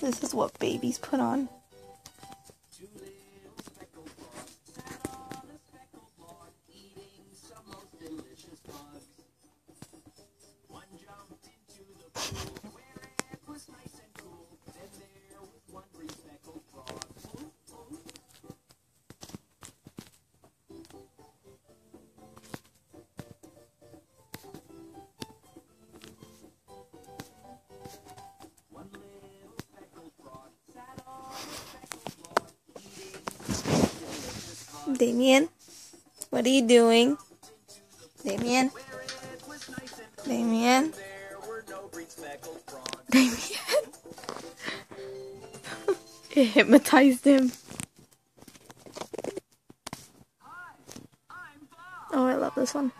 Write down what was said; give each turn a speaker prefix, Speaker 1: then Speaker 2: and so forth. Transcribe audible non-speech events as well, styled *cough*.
Speaker 1: This is what babies put on. Damien, what are you doing? Damien? Damien? Damien? *laughs* it hypnotized him. Oh, I love this one.